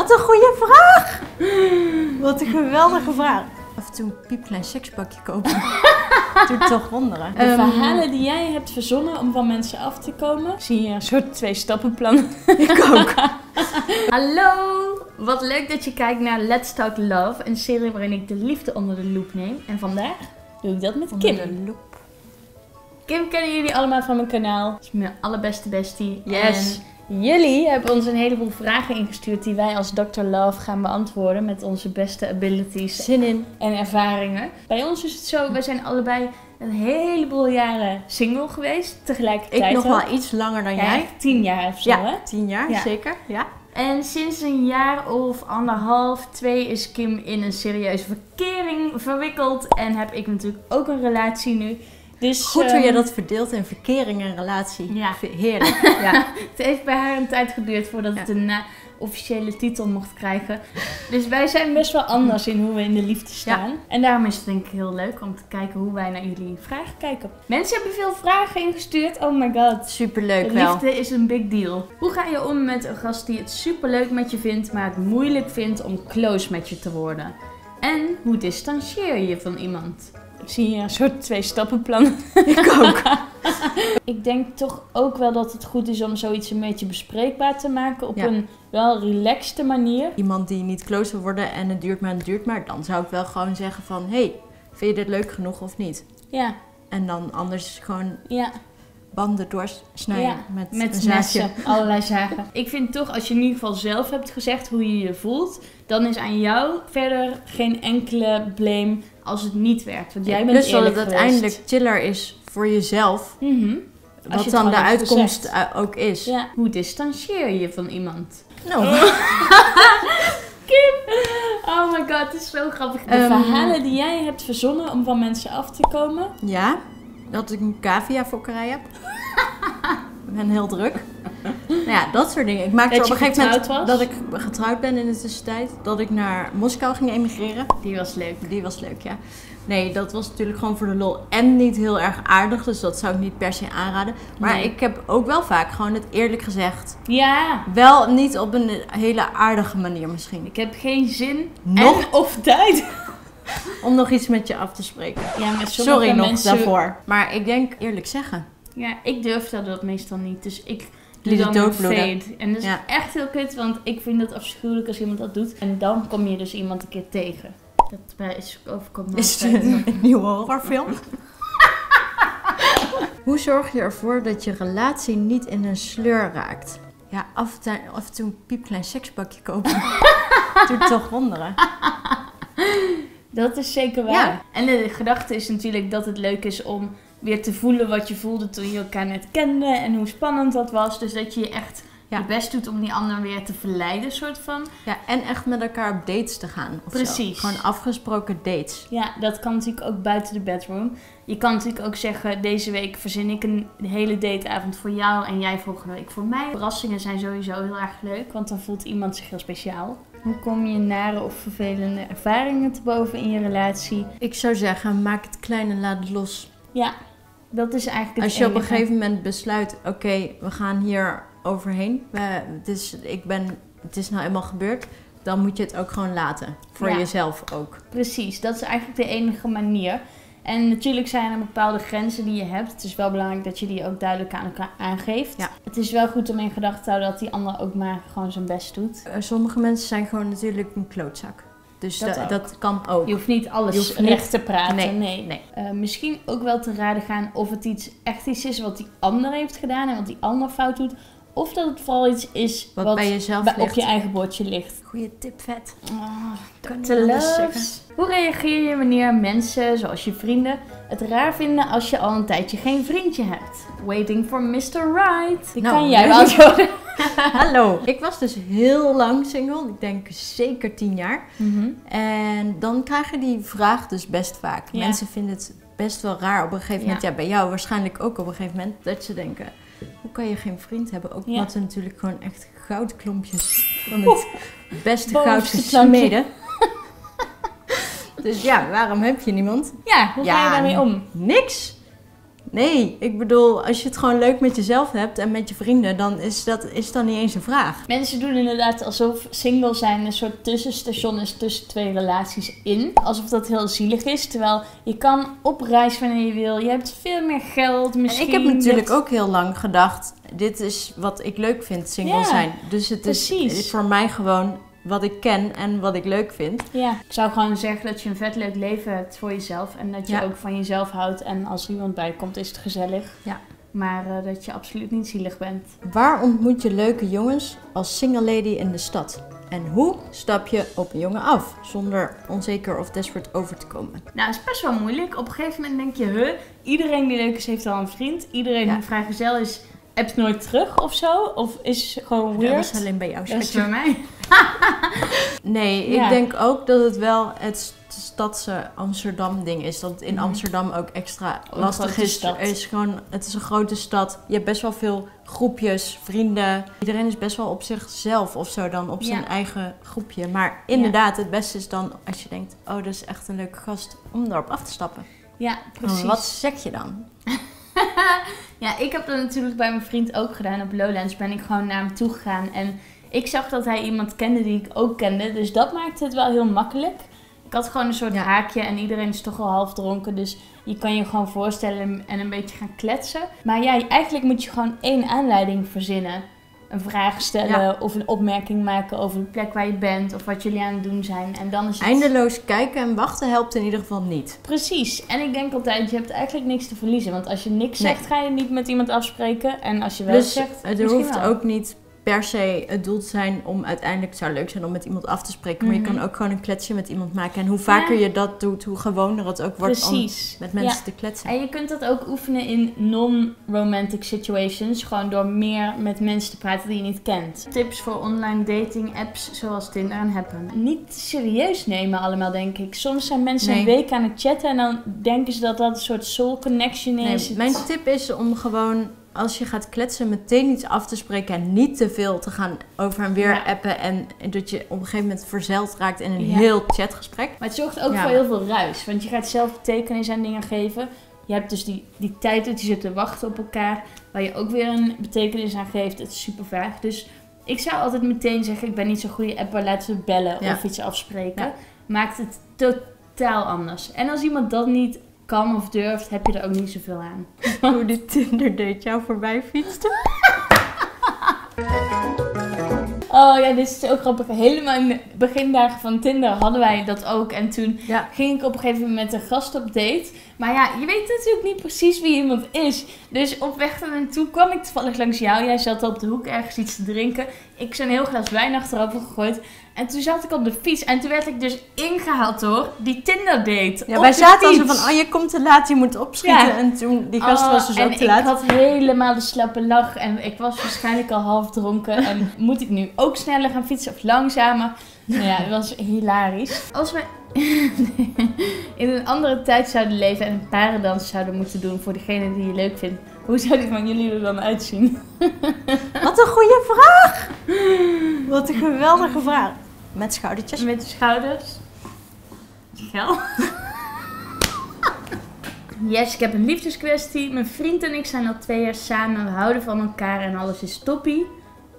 Wat een goede vraag! Wat een geweldige vraag. Af en toe een piepklein sekspakje kopen. Doet toch wonderen. De Ehm, verhalen die jij hebt verzonnen om van mensen af te komen, zie je een soort twee-stappenplan. ik ook. Hallo! Wat leuk dat je kijkt naar Let's Talk Love, een serie waarin ik de liefde onder de loep neem. En vandaag doe ik dat met Onder Kim. de loep. Kim kennen jullie allemaal van mijn kanaal. Dat is mijn allerbeste bestie. Yes. En jullie hebben ons een heleboel vragen ingestuurd die wij als Dr. Love gaan beantwoorden met onze beste abilities Zin in. en ervaringen. Bij ons is het zo, wij zijn allebei een heleboel jaren single geweest. Tegelijkertijd Ik nog ook. wel iets langer dan Ja, jij. tien jaar of zo, hè? Ja, tien jaar, Ja. zeker. Ja. En sinds een jaar of anderhalf, twee is Kim in een serieuze verkering verwikkeld. En heb ik natuurlijk ook een relatie nu. Dus, Goed hoe ehm, je dat verdeelt in verkering en relatie. Ja. Heerlijk. Ja. Het heeft bij haar een tijd geduurd voordat het een na officiële titel mocht krijgen. Dus wij zijn best wel anders in hoe we in de liefde staan. En daarom is het denk ik heel leuk om te kijken hoe wij naar jullie vragen kijken. Mensen hebben veel vragen ingestuurd. Oh my god. Superleuk wel. Liefde is een big deal. Hoe ga je om met een gast die het superleuk met je vindt, maar het moeilijk vindt om close met je te worden? En hoe distancieer je je van iemand? Zie hier een soort twee-stappenplan. Ik ook. Ik denk toch ook wel dat het goed is om zoiets een beetje bespreekbaar te maken op Ja. een wel relaxte manier. Iemand die niet close wil worden en het duurt maar en het duurt maar. Dan zou ik wel gewoon zeggen van... hey, vind je dit leuk genoeg of niet? Ja, En dan anders gewoon ja. Banden doorsnijden Ja, met, een Met messen, allerlei zagen. Ik vind toch, als je in ieder geval zelf hebt gezegd hoe je je voelt, dan is aan jou verder geen enkele blame als het niet werkt. Want jij bent Plus dat het uiteindelijk chiller is voor jezelf. Als je Wat dan de uitkomst gezegd. eh, ook is. Ja. Hoe distancieer je van iemand? Nou, Kim! Oh my god, het is zo grappig. De Ehm. verhalen die jij hebt verzonnen om van mensen af te komen. ja, dat ik een cavia-fokkerij heb. Heel druk. nou ja, dat soort dingen. Ik maakte Dat op een gegeven moment was? dat ik getrouwd ben in de tussentijd. Dat ik naar Moskou ging emigreren. Die was leuk. Die was leuk, ja. Nee, dat was natuurlijk gewoon voor de lol. En niet heel erg aardig, dus dat zou ik niet per se aanraden. Maar Nee. ik heb ook wel vaak gewoon het eerlijk gezegd. Ja, Wel niet op een hele aardige manier misschien. ik heb geen zin Nog? en of tijd. Om nog iets met je af te spreken. Ja, met Sorry nog mensen... daarvoor. Maar ik denk eerlijk zeggen. Ja, ik durf dat meestal niet. Dus ik doe Liet dan een fade. En dat is Ja. echt heel kut, want ik vind het afschuwelijk als iemand dat doet. En dan kom je dus iemand een keer tegen. Dat bij- is overkomt Is het altijd. een nieuwe horrorfilm? Hoe zorg je ervoor dat je relatie niet in een sleur raakt? Ja, af en toe, af en toe een piepklein sekspakje kopen. Doet toch wonderen. Dat is zeker waar. Ja. En de gedachte is natuurlijk dat het leuk is om weer te voelen wat je voelde toen je elkaar net kende. En hoe spannend dat was. Dus dat je echt Ja. je best doet om die ander weer te verleiden, soort van. Ja, en echt met elkaar op dates te gaan. zo. Precies. Gewoon afgesproken dates. Ja, dat kan natuurlijk ook buiten de bedroom. Je kan natuurlijk ook zeggen, deze week verzin ik een hele dateavond voor jou en jij volgende week voor mij. Verrassingen zijn sowieso heel erg leuk, want dan voelt iemand zich heel speciaal. Hoe kom je nare of vervelende ervaringen te boven in je relatie? Ik zou zeggen, maak het klein en laat het los. Ja, dat is eigenlijk Als je op een gegeven moment besluit, oké, we gaan hier overheen. We, het, is, ik ben, het is nou eenmaal gebeurd. Dan moet je het ook gewoon laten. Voor Ja. jezelf ook. Precies, dat is eigenlijk de enige manier. En natuurlijk zijn er bepaalde grenzen die je hebt. Het is wel belangrijk dat je die ook duidelijk aan elkaar aangeeft. Ja. Het is wel goed om in gedachten te houden dat die ander ook maar gewoon zijn best doet. Eh, Sommige mensen zijn gewoon natuurlijk een klootzak. Dus Dat dat, ook. dat kan ook. Je hoeft niet alles hoeft niet- recht te praten. Nee, Nee. nee. Eh, misschien ook wel te raden gaan of het iets echt iets is wat die ander heeft gedaan en wat die ander fout doet. Of dat het vooral iets is Wat wat, bij jezelf bij- op ligt. je eigen bordje ligt. Goeie tip, vet. Oh, Kan. Hoe reageer je wanneer mensen, zoals je vrienden, het raar vinden als je al een tijdje geen vriendje hebt? Waiting for Mr. Right. Die Nou, kan jij beantwoorden. Hallo. Ik was dus heel lang single. Ik denk zeker tien jaar. Mhm. En dan krijg je die vraag dus best vaak. Ja. Mensen vinden het best wel raar op een gegeven moment. Ja, bij jou waarschijnlijk ook op een gegeven moment. Dat ze denken, hoe kan je geen vriend hebben? Ook omdat er natuurlijk gewoon echt goudklompjes van het beste goud bovenste gesmeden. dus ja, waarom heb je niemand? Ja, hoe ga je Ja, daarmee om? Niks. Nee, ik bedoel, als je het gewoon leuk met jezelf hebt en met je vrienden, dan is dat, is dat niet eens een vraag. Mensen doen inderdaad alsof single zijn een soort tussenstation is tussen twee relaties in. Alsof dat heel zielig is. Terwijl je kan op reis wanneer je wil. Je hebt veel meer geld. Misschien En ik heb natuurlijk ook heel lang gedacht, dit is wat ik leuk vind, single Ja, zijn. Dus het is, precies. het is voor mij gewoon wat ik ken en wat ik leuk vind. Ja, ik zou gewoon zeggen dat je een vet leuk leven hebt voor jezelf. En dat je Ja. ook van jezelf houdt. En als er iemand bij komt, is het gezellig. Ja. Maar eh, dat je absoluut niet zielig bent. Waar ontmoet je leuke jongens als single lady in de stad? En hoe stap je op een jongen af zonder onzeker of desperate over te komen? Nou, het is best wel moeilijk. Op een gegeven moment denk je, huh, iedereen die leuk is heeft al een vriend. Iedereen Ja. die vrijgezel is, appt nooit terug of zo. Of is gewoon Ja, weird. dat is alleen bij jou, Dat is bij mij. Nee, Ja. ik denk ook dat het wel het st- stadse Amsterdam ding is. Dat het in Mhm. Amsterdam ook extra Een lastig is. stad. Er is gewoon, het is een grote stad. Je hebt best wel veel groepjes, vrienden. Iedereen is best wel op zichzelf of zo dan op zijn Ja. eigen groepje. Maar inderdaad, het beste is dan als je denkt, oh dat is echt een leuke gast om daarop af te stappen. Ja, precies. Wat zeg je dan? Ja, ik heb dat natuurlijk bij mijn vriend ook gedaan. Op Lowlands ben ik gewoon naar hem toe gegaan. En ik zag dat hij iemand kende die ik ook kende. Dus dat maakte het wel heel makkelijk. Ik had gewoon een soort Ja. haakje en iedereen is toch al half dronken. Dus je kan je gewoon voorstellen en een beetje gaan kletsen. Maar ja, eigenlijk moet je gewoon één aanleiding verzinnen. Een vraag stellen Ja. of een opmerking maken over de plek waar je bent. Of wat jullie aan het doen zijn. En dan is het... Eindeloos kijken en wachten helpt in ieder geval niet. Precies. En ik denk altijd, je hebt eigenlijk niks te verliezen. Want als je niks Nee. zegt, ga je niet met iemand afspreken. En als je wel Dus zegt, het hoeft wel. ook niet per se het doel te zijn om uiteindelijk... Het zou leuk zijn om met iemand af te spreken. Maar je Mhm. kan ook gewoon een kletsje met iemand maken. En hoe vaker Ja. je dat doet, hoe gewoner het ook wordt om Precies. met mensen Ja. te kletsen. En je kunt dat ook oefenen in non-romantic situations. Gewoon door meer met mensen te praten die je niet kent. Tips voor online dating apps zoals Tinder en Happen. Niet serieus nemen allemaal, denk ik. Soms zijn mensen Nee. een week aan het chatten en dan denken ze dat dat een soort soul connection is. Nee, mijn tip is om gewoon, als je gaat kletsen, meteen iets af te spreken. En niet te veel te gaan over en weer Ja. appen. En dat je op een gegeven moment verzeild raakt in een Ja. heel chatgesprek. Maar het zorgt ook Ja. voor heel veel ruis. Want je gaat zelf betekenis aan dingen geven. Je hebt dus die, die tijd dat je zit te wachten op elkaar. Waar je ook weer een betekenis aan geeft. Het is super vaag. Dus ik zou altijd meteen zeggen: Ik ben niet zo'n goede apper, laten we bellen of iets afspreken. Maakt het totaal anders. En als iemand dat niet kan of durft, heb je er ook niet zoveel aan. Hoe die Tinder date jou voorbij fietste. Oh ja, dit is ook grappig. Helemaal in de begindagen van Tinder hadden wij dat ook. En toen Ja. ging ik op een gegeven moment met een gast op date. Maar ja, je weet natuurlijk niet precies wie iemand is. Dus op weg naar toe kwam ik toevallig langs jou. Jij zat op de hoek ergens iets te drinken. Ik zo'n heel glas wijn achterover gegooid. En toen zat ik op de fiets. En toen werd ik dus ingehaald door die Tinder date. Ja, wij zaten al zo van, oh je komt te laat, je moet opschieten. Ja. En toen, die gast Oh, was dus ook te ik laat. had helemaal de slappe lach en ik was waarschijnlijk al half dronken. En moet ik nu ook sneller gaan fietsen of langzamer? Nou ja, het was hilarisch. Als we in een andere tijd zouden leven en een parendans zouden moeten doen voor degene die je leuk vindt, hoe zou die van jullie er dan uitzien? Wat een goede vraag! Wat een geweldige vraag. Met schoudertjes. Met de schouders. Gel. Yes, ik heb een liefdeskwestie. Mijn vriend en ik zijn al twee jaar samen. We houden van elkaar en alles is toppie.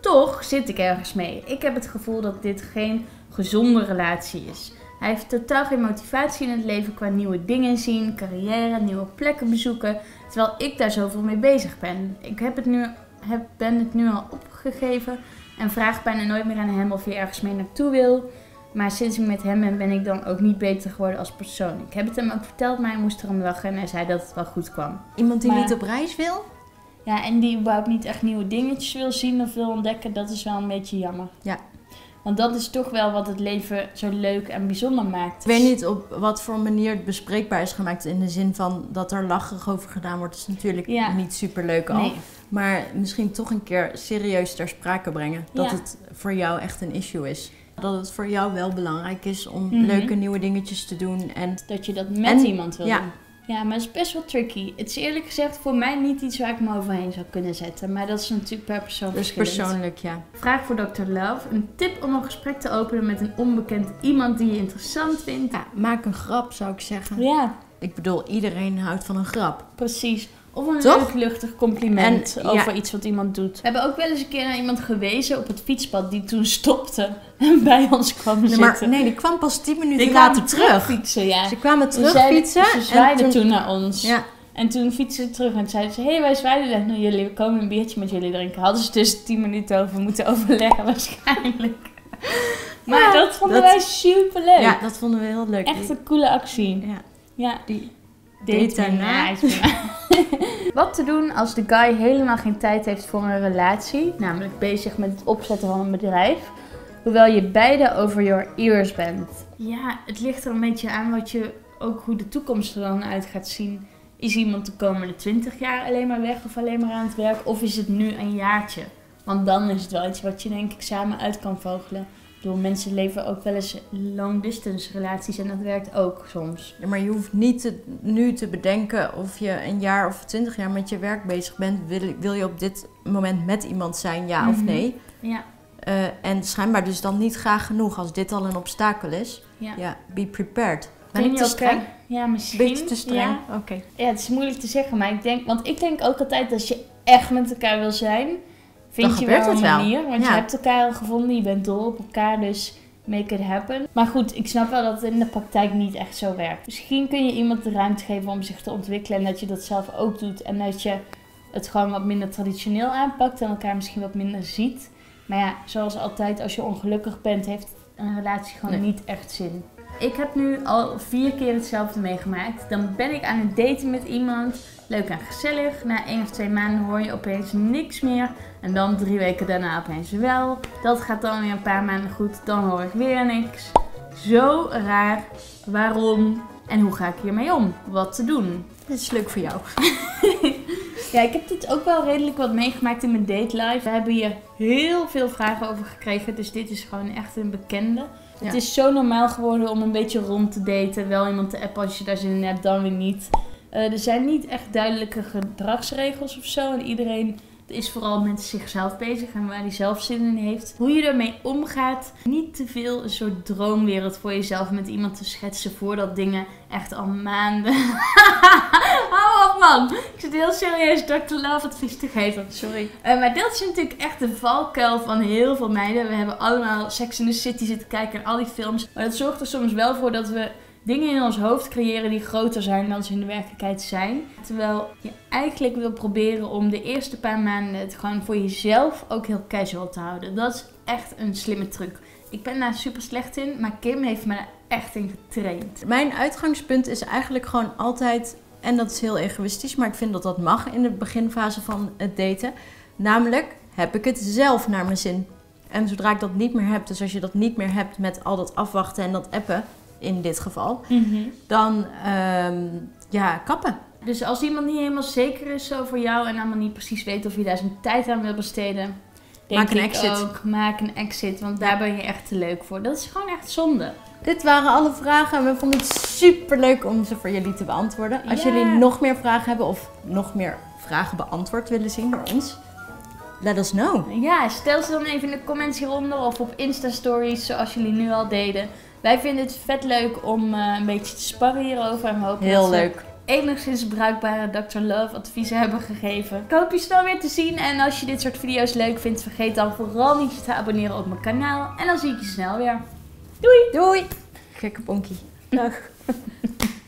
Toch zit ik ergens mee. Ik heb het gevoel dat dit geen gezonde relatie is. Hij heeft totaal geen motivatie in het leven qua nieuwe dingen zien, carrière, nieuwe plekken bezoeken. Terwijl ik daar zoveel mee bezig ben. Ik heb het nu, heb, ben het nu al opgegeven en vraag bijna nooit meer aan hem of hij ergens mee naartoe wil. Maar sinds ik met hem ben, ben ik dan ook niet beter geworden als persoon. Ik heb het hem ook verteld, maar hij moest erom lachen en hij zei dat het wel goed kwam. Iemand die Maar- niet op reis wil? Ja, en die überhaupt niet echt nieuwe dingetjes wil zien of wil ontdekken, dat is wel een beetje jammer. Ja. Want dat is toch wel wat het leven zo leuk en bijzonder maakt. Ik weet niet op wat voor manier het bespreekbaar is gemaakt. In de zin van dat er lacherig over gedaan wordt. is natuurlijk Ja. niet super leuk al. Nee. Maar misschien toch een keer serieus ter sprake brengen. Dat Ja. het voor jou echt een issue is. Dat het voor jou wel belangrijk is om Mhm. leuke nieuwe dingetjes te doen. En Dat je dat met En- iemand wil ja. doen. Ja, maar het is best wel tricky. Het is eerlijk gezegd voor mij niet iets waar ik me overheen zou kunnen zetten. Maar dat is natuurlijk per persoon dus verschillend. persoonlijk, ja. Vraag voor Dr. Love. Een tip om een gesprek te openen met een onbekend iemand die je interessant vindt. ja. Maak een grap, zou ik zeggen. Ja, Ik bedoel, iedereen houdt van een grap. precies. Of een Toch? leuk luchtig compliment En, over ja. iets wat iemand doet. We hebben ook wel eens een keer naar iemand gewezen op het fietspad die toen stopte en bij ons kwam Nee, zitten. maar nee, die kwam pas 10 minuten Die later kwamen terug. fietsen, ja. Ze kwamen Ze terug zeiden- fietsen. Ze en zwaaiden toen, naar ons. Ja, En toen fietsen ze terug en zeiden ze... Hé, hey, wij zwaaiden net naar jullie. We komen een biertje met jullie drinken. Hadden ze dus 10 minuten over moeten overleggen waarschijnlijk. Maar Ja, dat vonden dat- wij super leuk. ja, dat vonden we heel leuk. Echt een coole actie. Ja, Ja. die Date date daarna. Ja. Wat te doen als de guy helemaal geen tijd heeft voor een relatie, namelijk bezig met het opzetten van een bedrijf, hoewel je beide over your ears bent. Ja, het ligt er een beetje aan wat je ook hoe de toekomst er dan uit gaat zien. Is iemand de komende 20 jaar alleen maar weg of alleen maar aan het werk, of is het nu een jaartje? Want dan is het wel iets wat je denk ik samen uit kan vogelen. Bedoel, mensen leven ook wel eens long distance relaties en dat werkt ook soms. Ja, maar je hoeft niet te- nu te bedenken of je een jaar of twintig jaar met je werk bezig bent. Wil, wil je op dit moment met iemand zijn, ja of Mhm. nee? Ja, Eh, en schijnbaar dus dan niet graag genoeg als dit al een obstakel is. ja. Ja, be prepared. Ben ik te streng? Ja, misschien. Beetje te streng? Ja. Oké. ja, het is moeilijk te zeggen, maar ik denk, want ik denk ook altijd dat je echt met elkaar wil zijn, vind Dan je gebeurt wel een het wel. manier. Want Ja. je hebt elkaar al gevonden, je bent dol op elkaar, dus make it happen. Maar goed, ik snap wel dat het in de praktijk niet echt zo werkt. Misschien kun je iemand de ruimte geven om zich te ontwikkelen en dat je dat zelf ook doet. En dat je het gewoon wat minder traditioneel aanpakt en elkaar misschien wat minder ziet. Maar ja, zoals altijd, als je ongelukkig bent, heeft een relatie gewoon Nee. niet echt zin. Ik heb nu al vier keer hetzelfde meegemaakt. Dan ben ik aan het daten met iemand. Leuk en gezellig. Na één of twee maanden hoor je opeens niks meer. En dan drie weken daarna opeens wel. Dat gaat dan weer een paar maanden goed. Dan hoor ik weer niks. Zo raar. Waarom? En hoe ga ik hiermee om? Wat te doen? Dit is leuk voor jou. Ja, ik heb dit ook wel redelijk wat meegemaakt in mijn date life. We hebben hier heel veel vragen over gekregen. Dus dit is gewoon echt een bekende. Ja. Het is zo normaal geworden om een beetje rond te daten. Wel iemand te appen als je daar zin in hebt, dan weer niet. Eh, er zijn niet echt duidelijke gedragsregels of zo. En iedereen is vooral met zichzelf bezig en waar hij zelf zin in heeft. Hoe je ermee omgaat. Niet te veel een soort droomwereld voor jezelf met iemand te schetsen voordat dingen echt al maanden. Hou op man! Ik zit heel serieus Dr. Love advies te geven. Sorry. Eh, maar dat is natuurlijk echt de valkuil van heel veel meiden. We hebben allemaal Sex in the City zitten kijken en al die films. Maar dat zorgt er soms wel voor dat we dingen in ons hoofd creëren die groter zijn dan ze in de werkelijkheid zijn. Terwijl je eigenlijk wil proberen om de eerste paar maanden het gewoon voor jezelf ook heel casual te houden. Dat is echt een slimme truc. Ik ben daar super slecht in, maar Kim heeft me daar echt in getraind. Mijn uitgangspunt is eigenlijk gewoon altijd, en dat is heel egoïstisch, maar ik vind dat dat mag in de beginfase van het daten. Namelijk, heb ik het zelf naar mijn zin? En zodra ik dat niet meer heb, dus als je dat niet meer hebt met al dat afwachten en dat appen, in dit geval, dan ehm, ja, kappen. Dus als iemand niet helemaal zeker is over jou en allemaal niet precies weet of je daar zijn tijd aan wil besteden, denk Maak een exit. ook, maak een exit, want daar ben je echt te leuk voor. Dat is gewoon echt zonde. Dit waren alle vragen en we vonden het super leuk om ze voor jullie te beantwoorden. Als Ja. jullie nog meer vragen hebben of nog meer vragen beantwoord willen zien door ons, let us know. Ja, stel ze dan even in de comments hieronder of op Insta-stories zoals jullie nu al deden. Wij vinden het vet leuk om eh, een beetje te sparren hierover en we hopen Heel dat leuk. enigszins bruikbare Dr. Love adviezen hebben gegeven. Ik hoop je snel weer te zien en als je dit soort video's leuk vindt, vergeet dan vooral niet je te abonneren op mijn kanaal. En dan zie ik je snel weer. Doei! Gekke bonkie. Dag.